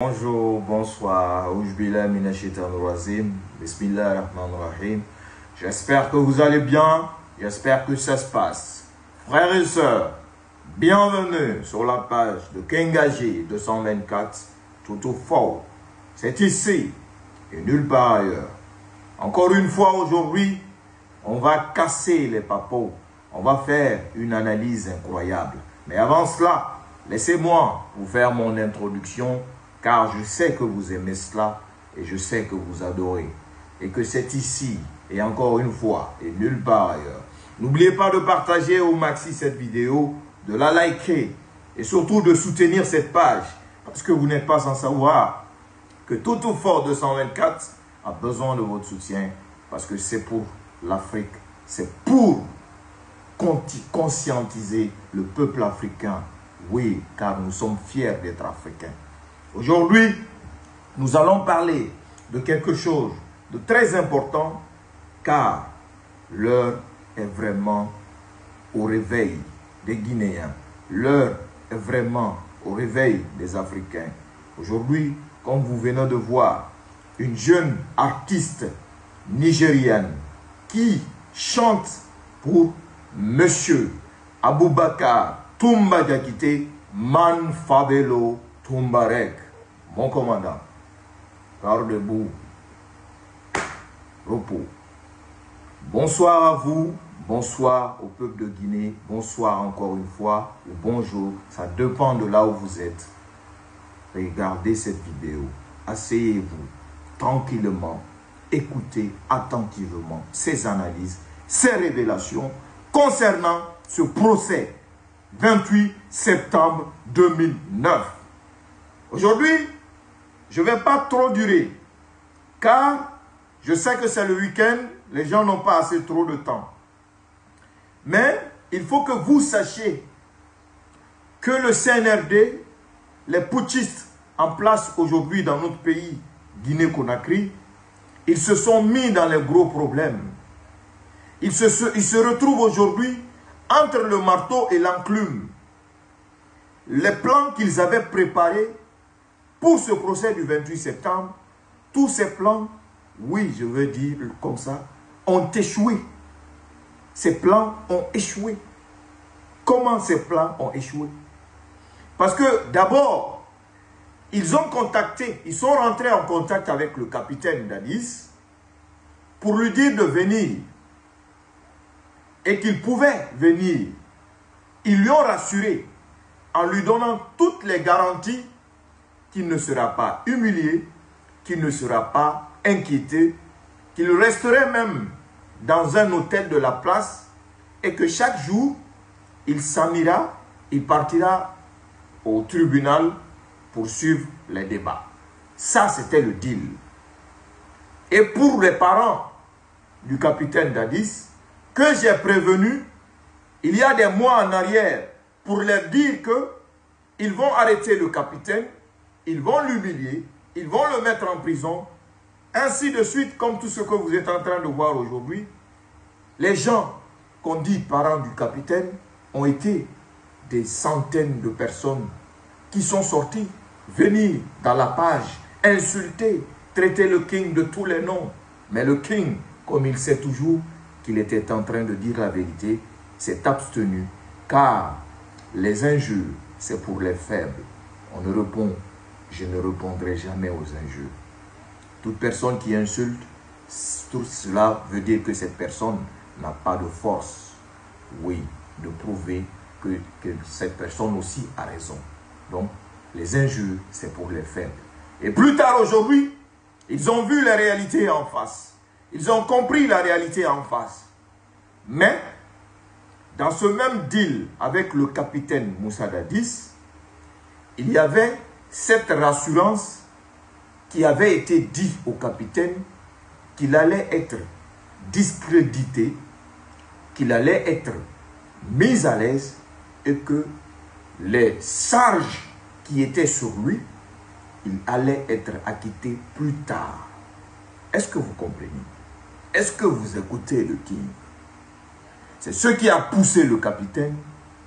Bonjour, bonsoir. J'espère que vous allez bien, j'espère que ça se passe. Frères et sœurs, bienvenue sur la page de Kengaji 224, tout au fort. C'est ici et nulle part ailleurs. Encore une fois aujourd'hui, on va casser les papos, on va faire une analyse incroyable. Mais avant cela, laissez-moi vous faire mon introduction car je sais que vous aimez cela et je sais que vous adorez. Et que c'est ici, et encore une fois, et nulle part ailleurs. N'oubliez pas de partager au maxi cette vidéo, de la liker et surtout de soutenir cette page. Parce que vous n'êtes pas sans savoir que tout au fort 224 a besoin de votre soutien. Parce que c'est pour l'Afrique, c'est pour conscientiser le peuple africain. Oui, car nous sommes fiers d'être africains. Aujourd'hui, nous allons parler de quelque chose de très important car l'heure est vraiment au réveil des Guinéens. L'heure est vraiment au réveil des Africains. Aujourd'hui, comme vous venez de voir, une jeune artiste nigérienne qui chante pour Monsieur Aboubakar Toumba Diakité Man Fabelo Toumbarek, mon commandant. Garde debout. Repos. Bonsoir à vous, bonsoir au peuple de Guinée, bonsoir encore une fois, ou bonjour, ça dépend de là où vous êtes. Regardez cette vidéo, asseyez-vous tranquillement, écoutez attentivement ces analyses, ces révélations concernant ce procès 28 septembre 2009. Aujourd'hui, je ne vais pas trop durer, car je sais que c'est le week-end, les gens n'ont pas assez trop de temps. Mais il faut que vous sachiez que le CNRD, les putschistes en place aujourd'hui dans notre pays, Guinée-Conakry, ils se sont mis dans les gros problèmes. Ils se, ils se retrouvent aujourd'hui entre le marteau et l'enclume. Les plans qu'ils avaient préparés pour ce procès du 28 septembre, tous ces plans, oui, je veux dire comme ça, ont échoué. Ces plans ont échoué. Comment ces plans ont échoué? Parce que d'abord, ils ont contacté, ils sont rentrés en contact avec le capitaine Dadis pour lui dire de venir et qu'il pouvait venir. Ils lui ont rassuré en lui donnant toutes les garanties qu'il ne sera pas humilié, qu'il ne sera pas inquiété, qu'il resterait même dans un hôtel de la place et que chaque jour, il s'en ira, il partira au tribunal pour suivre les débats. Ça, c'était le deal. Et pour les parents du capitaine Dadis, que j'ai prévenu il y a des mois en arrière pour leur dire que ils vont arrêter le capitaine ils vont l'humilier, ils vont le mettre en prison, ainsi de suite, comme tout ce que vous êtes en train de voir aujourd'hui. Les gens qu'on dit parents du capitaine ont été des centaines de personnes qui sont sorties, venir dans la page, insulter, traiter le king de tous les noms. Mais le king, comme il sait toujours qu'il était en train de dire la vérité, s'est abstenu, car les injures, c'est pour les faibles. On ne répond je ne répondrai jamais aux injures. Toute personne qui insulte, tout cela veut dire que cette personne n'a pas de force, oui, de prouver que, cette personne aussi a raison. Donc, les injures, c'est pour les faibles. Et plus tard aujourd'hui, ils ont vu la réalité en face. Ils ont compris la réalité en face. Mais, dans ce même deal avec le capitaine Moussa Dadis, il y avait cette rassurance qui avait été dit au capitaine qu'il allait être discrédité, qu'il allait être mis à l'aise et que les charges qui étaient sur lui, il allait être acquitté plus tard. Est-ce que vous comprenez? Est-ce que vous écoutez le king? C'est ce qui a poussé le capitaine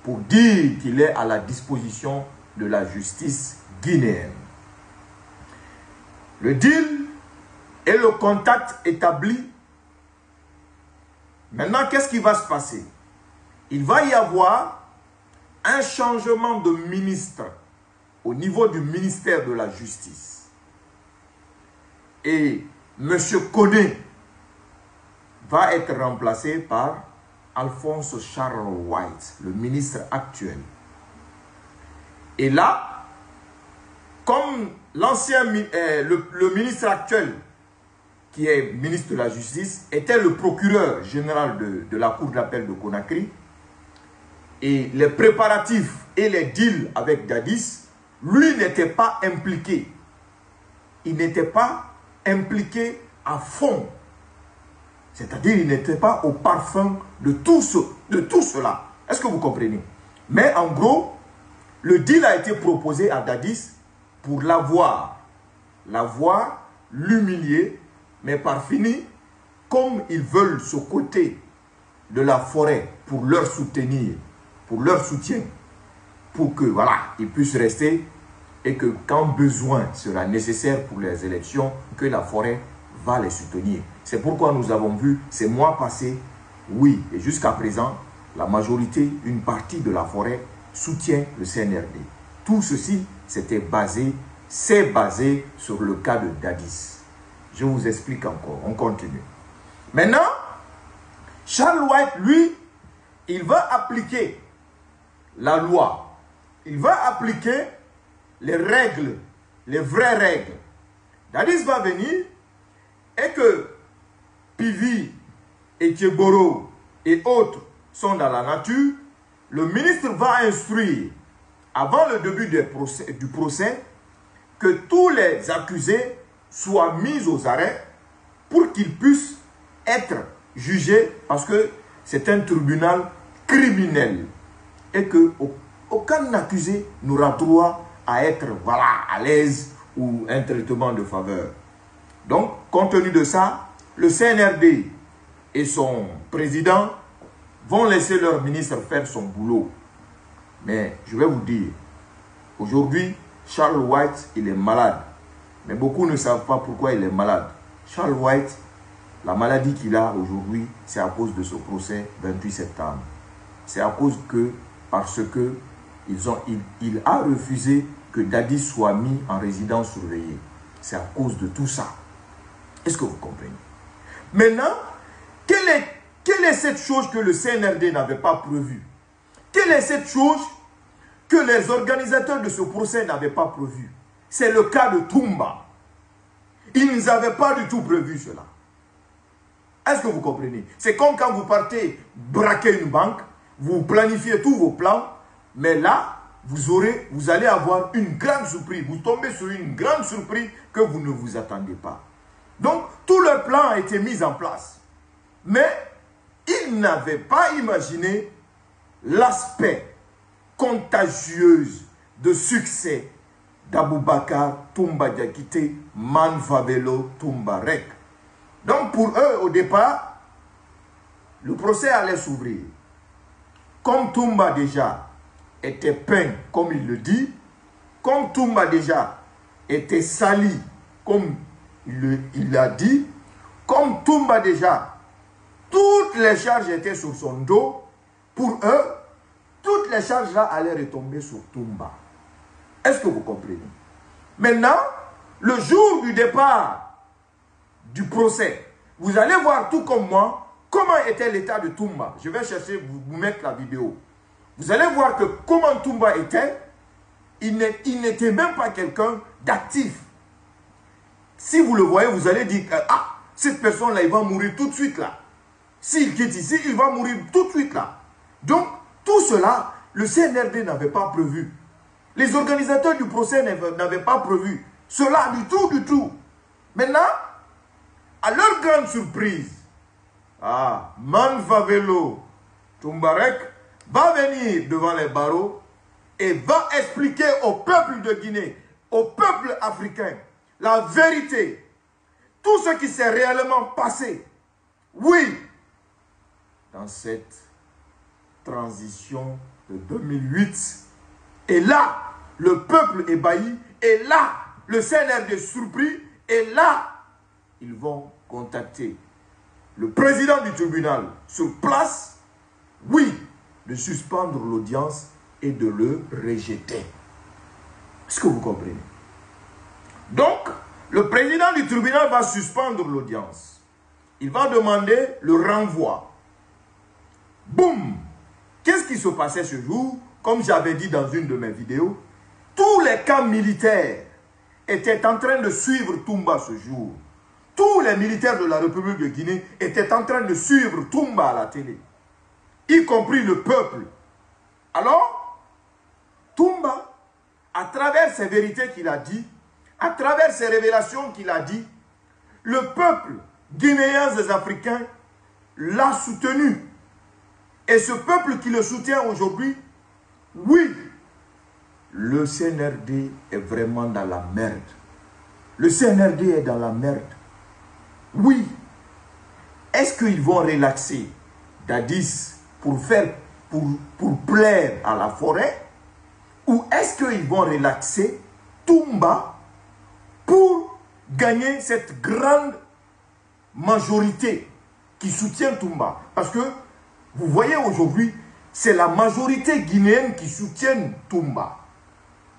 pour dire qu'il est à la disposition de la justice guinéenne. Le deal et le contact établi. Maintenant, qu'est-ce qui va se passer? Il va y avoir un changement de ministre au niveau du ministère de la Justice. Et M. Koné va être remplacé par Alphonse Charles White, le ministre actuel. Et là, comme l'ancien, euh, le, ministre actuel, qui est ministre de la Justice, était le procureur général de, la Cour d'appel de Conakry, et les préparatifs et les deals avec Dadis, lui n'était pas impliqué. Il n'était pas impliqué à fond. C'est-à-dire, il n'était pas au parfum de tout cela. Est-ce que vous comprenez? Mais en gros, le deal a été proposé à Dadis pour l'avoir. L'avoir, l'humilier, mais par fini, comme ils veulent ce côté de la forêt pour leur soutenir, pour leur soutien, pour que, voilà, ils puissent rester et que quand besoin sera nécessaire pour les élections, que la forêt va les soutenir. C'est pourquoi nous avons vu ces mois passés, oui, et jusqu'à présent, la majorité, une partie de la forêt soutient le CNRD. Tout ceci, c'était basé, c'est basé sur le cas de Dadis. Je vous explique encore, on continue. Maintenant, Charles White, lui, il va appliquer la loi. Il va appliquer les règles, les vraies règles. Dadis va venir et que Pivi et Thieboro et autres sont dans la nature, le ministre va instruire, avant le début du procès, que tous les accusés soient mis aux arrêts pour qu'ils puissent être jugés parce que c'est un tribunal criminel et que aucun accusé n'aura droit à être voilà, à l'aise ou un traitement de faveur. Donc, compte tenu de ça, le CNRD et son président vont laisser leur ministre faire son boulot. Mais je vais vous dire, aujourd'hui, Charles White, il est malade. Mais beaucoup ne savent pas pourquoi il est malade. Charles White, la maladie qu'il a aujourd'hui, c'est à cause de ce procès 28 septembre. C'est à cause que, parce que il, a refusé que Daddy soit mis en résidence surveillée. C'est à cause de tout ça. Est-ce que vous comprenez? Maintenant, quelle est, quelle est cette chose que le CNRD n'avait pas prévue? Quelle est cette chose que les organisateurs de ce procès n'avaient pas prévue? C'est le cas de Toumba. Ils n'avaient pas du tout prévu cela. Est-ce que vous comprenez? C'est comme quand vous partez braquer une banque, vous planifiez tous vos plans, mais là, vous, aurez, vous allez avoir une grande surprise. Vous tombez sur une grande surprise que vous ne vous attendez pas. Donc, tout le plan a été mis en place. Mais ils n'avaient pas imaginé l'aspect contagieux de succès d'Aboubakar Toumba Diakité Manfavelo Toumbarek. Donc, pour eux, au départ, le procès allait s'ouvrir. Comme Toumba déjà était peint, comme il le dit, comme Toumba déjà était sali, comme il l'a dit, comme Toumba déjà, toutes les charges étaient sur son dos, pour eux, toutes les charges-là allaient retomber sur Toumba. Est-ce que vous comprenez? Maintenant, le jour du départ du procès, vous allez voir tout comme moi comment était l'état de Toumba. Je vais chercher, vous, mettre la vidéo. Vous allez voir que comment Toumba était, il n'était même pas quelqu'un d'actif. Si vous le voyez, vous allez dire, ah, cette personne-là, il va mourir tout de suite là. S'il quitte ici, il va mourir tout de suite là. Donc, tout cela, le CNRD n'avait pas prévu. Les organisateurs du procès n'avaient pas prévu. Cela du tout, du tout. Maintenant, à leur grande surprise, ah, Manfavelo Tumbarek va venir devant les barreaux et va expliquer au peuple de Guinée, au peuple africain, la vérité, tout ce qui s'est réellement passé. Oui, dans cette transition de 2008. Et là, le peuple ébahi, et là, le CNRD surpris, Et là, ils vont contacter le président du tribunal sur place, oui, de suspendre l'audience et de le rejeter. Est-ce que vous comprenez? Donc, le président du tribunal va suspendre l'audience. Il va demander le renvoi. Boum Qu'est-ce qui se passait ce jour? Comme j'avais dit dans une de mes vidéos, tous les camps militaires étaient en train de suivre Toumba ce jour. Tous les militaires de la République de Guinée étaient en train de suivre Toumba à la télé, y compris le peuple. Alors, Toumba, à travers ces vérités qu'il a dit, à travers ces révélations qu'il a dit, le peuple guinéen des Africains l'a soutenu. Et ce peuple qui le soutient aujourd'hui, oui, le CNRD est vraiment dans la merde. Le CNRD est dans la merde. Oui. Est-ce qu'ils vont relaxer Dadis pour faire, pour, pour plaire à la forêt? Ou est-ce qu'ils vont relaxer Toumba pour gagner cette grande majorité qui soutient Toumba? Parce que vous voyez aujourd'hui, c'est la majorité guinéenne qui soutient Toumba.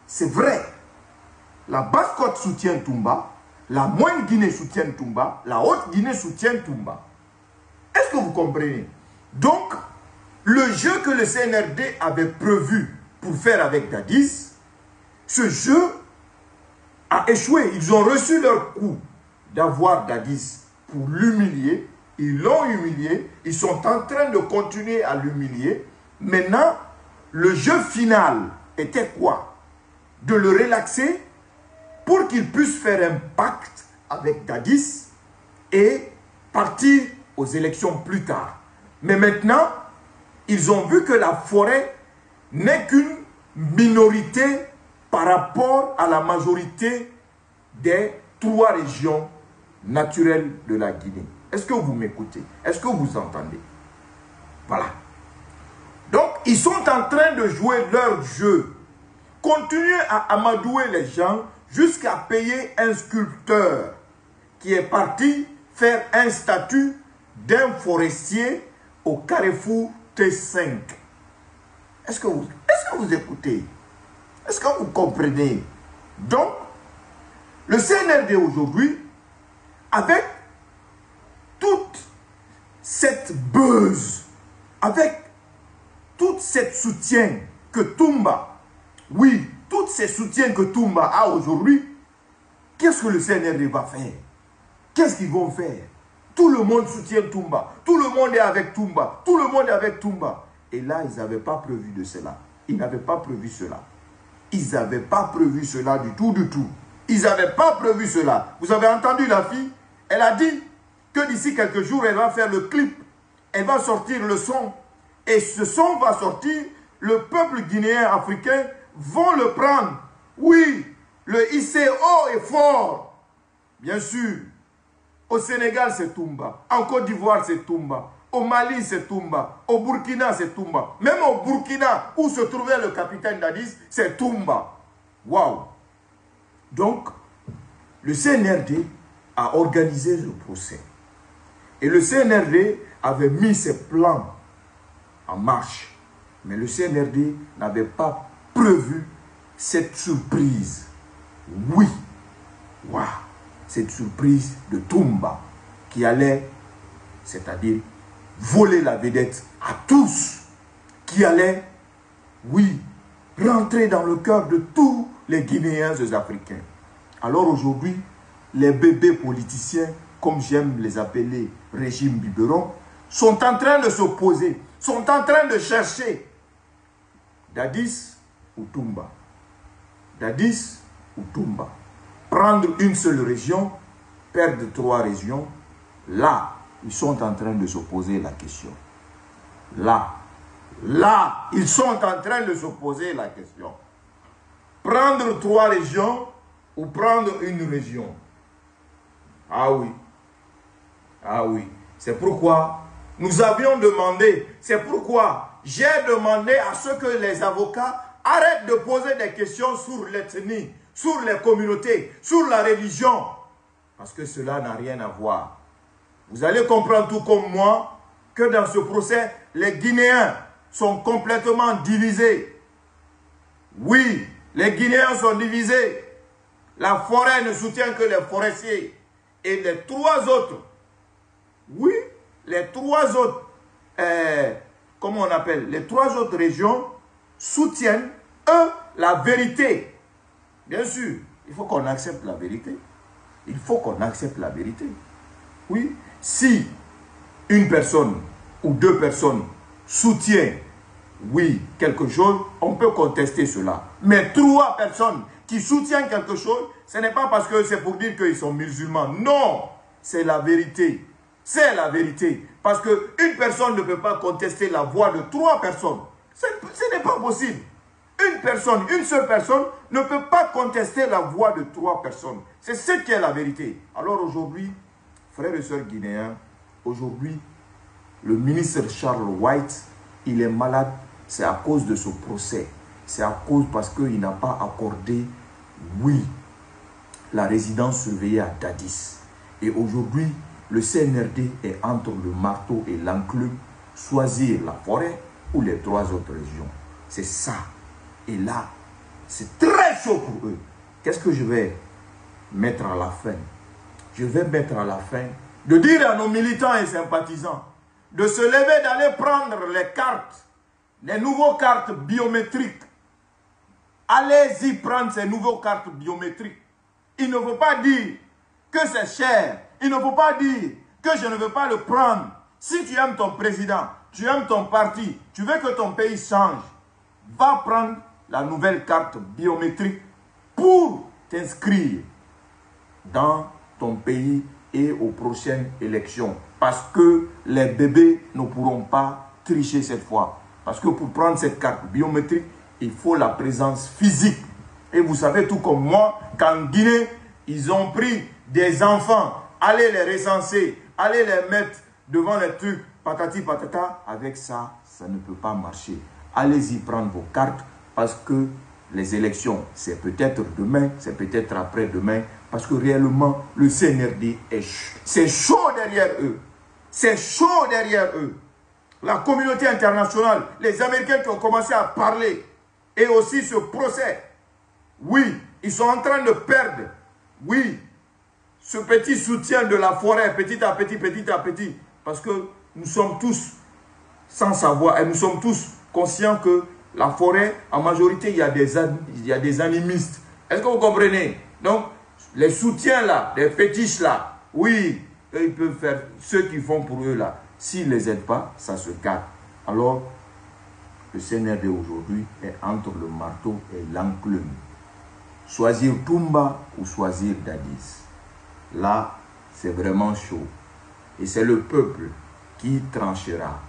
C'est vrai. La Basse-Côte soutient Toumba, la Moindre Guinée soutient Toumba, la Haute Guinée soutient Toumba. Est-ce que vous comprenez? Donc, le jeu que le CNRD avait prévu pour faire avec Dadis, ce jeu a échoué. Ils ont reçu leur coup d'avoir Dadis pour l'humilier. Ils l'ont humilié. Ils sont en train de continuer à l'humilier. Maintenant, le jeu final était quoi? De le relaxer pour qu'il puisse faire un pacte avec Dadis et partir aux élections plus tard. Mais maintenant, ils ont vu que la forêt n'est qu'une minorité par rapport à la majorité des trois régions naturelles de la Guinée. Est-ce que vous m'écoutez? Est-ce que vous entendez? Voilà. Donc, ils sont en train de jouer leur jeu. Continuez à amadouer les gens jusqu'à payer un sculpteur qui est parti faire un statut d'un forestier au carrefour T5. Est-ce que, vous, que vous écoutez? Est-ce que vous comprenez? Donc, le CNRD aujourd'hui, avec toute cette buzz, avec tout cette soutien que Toumba, oui, tous ces soutiens que Toumba a aujourd'hui, qu'est-ce que le CNRD va faire? Qu'est-ce qu'ils vont faire? Tout le monde soutient Toumba. Tout le monde est avec Toumba. Tout le monde est avec Toumba. Et là, ils n'avaient pas prévu de cela. Ils n'avaient pas prévu cela. Ils n'avaient pas prévu cela du tout, du tout. Ils n'avaient pas prévu cela. Vous avez entendu la fille? Elle a dit que d'ici quelques jours, elle va faire le clip. Elle va sortir le son. Et ce son va sortir. Le peuple guinéen africain vont le prendre. Oui, le ICO est fort. Bien sûr. Au Sénégal, c'est Toumba. En Côte d'Ivoire, c'est Toumba. Au Mali, c'est Toumba. Au Burkina, c'est Toumba. Même au Burkina, où se trouvait le capitaine Dadis, c'est Toumba. Waouh. Donc, le CNRD a organisé le procès. Et le CNRD avait mis ses plans en marche. Mais le CNRD n'avait pas prévu cette surprise. Oui, waouh, cette surprise de Toumba qui allait, c'est-à-dire voler la vedette à tous, qui allait, oui, rentrer dans le cœur de tous les Guinéens et Africains. Alors aujourd'hui, les bébés politiciens, comme j'aime les appeler régime biberon, sont en train de s'opposer, sont en train de chercher Dadis ou Tumba. Dadis ou Tumba. Prendre une seule région, perdre trois régions, là, ils sont en train de se poser la question. Là, là, ils sont en train de se poser la question. Prendre trois régions ou prendre une région. Ah oui. Ah oui. C'est pourquoi nous avions demandé, c'est pourquoi j'ai demandé à ce que les avocats Arrête de poser des questions sur l'ethnie, sur les communautés, sur la religion. Parce que cela n'a rien à voir. Vous allez comprendre tout comme moi que dans ce procès, les Guinéens sont complètement divisés. Oui, les Guinéens sont divisés. La forêt ne soutient que les forestiers. Et les trois autres, oui, les trois autres, euh, comment on appelle, les trois autres régions soutiennent, eux, la vérité. Bien sûr, il faut qu'on accepte la vérité. Il faut qu'on accepte la vérité. Oui, si une personne ou deux personnes soutiennent, oui, quelque chose, on peut contester cela. Mais trois personnes qui soutiennent quelque chose, ce n'est pas parce que c'est pour dire qu'ils sont musulmans. Non, c'est la vérité. C'est la vérité. Parce qu'une personne ne peut pas contester la voix de trois personnes. Ce n'est pas possible. Une personne, une seule personne ne peut pas contester la voix de trois personnes. C'est ce qui est la vérité. Alors aujourd'hui, frères et sœurs guinéens, aujourd'hui, le ministre Charles White, il est malade. C'est à cause de ce procès. C'est à cause parce qu'il n'a pas accordé, oui, la résidence surveillée à Dadis. Et aujourd'hui, le CNRD est entre le marteau et l'enclume, choisir la forêt ou les trois autres régions. C'est ça. Et là, c'est très chaud pour eux. Qu'est-ce que je vais mettre à la fin? Je vais mettre à la fin de dire à nos militants et sympathisants de se lever, d'aller prendre les cartes, les nouvelles cartes biométriques. Allez-y prendre ces nouvelles cartes biométriques. Il ne faut pas dire que c'est cher. Il ne faut pas dire que je ne veux pas le prendre. Si tu aimes ton président, tu aimes ton parti, tu veux que ton pays change, va prendre la nouvelle carte biométrique pour t'inscrire dans ton pays et aux prochaines élections. Parce que les bébés ne pourront pas tricher cette fois. Parce que pour prendre cette carte biométrique, il faut la présence physique. Et vous savez tout comme moi qu'en Guinée, ils ont pris des enfants, allez les recenser, allez les mettre devant les trucs, patati patata. Avec ça, ça ne peut pas marcher. Allez-y prendre vos cartes parce que les élections, c'est peut-être demain, c'est peut-être après-demain, parce que réellement, le CNRD est c'est chaud derrière eux. C'est chaud derrière eux. La communauté internationale, les Américains qui ont commencé à parler, et aussi ce procès. Oui, ils sont en train de perdre. Oui, ce petit soutien de la forêt, petit à petit, petit à petit. Parce que nous sommes tous, sans savoir, et nous sommes tous conscients que la forêt, en majorité, il y a des, animistes. Est-ce que vous comprenez? Donc, les soutiens là, les fétiches là, oui, ils peuvent faire ce qu'ils font pour eux là. S'ils ne les aident pas, ça se garde. Alors, le CNRD aujourd'hui est entre le marteau et l'enclume. Choisir Tumba ou choisir Dadis. Là, c'est vraiment chaud. Et c'est le peuple qui tranchera.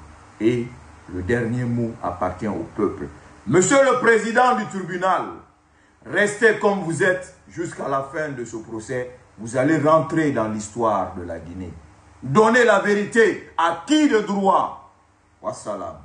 Et le dernier mot appartient au peuple. Monsieur le président du tribunal, restez comme vous êtes jusqu'à la fin de ce procès. Vous allez rentrer dans l'histoire de la Guinée. Donnez la vérité à qui de droit? Wassalam.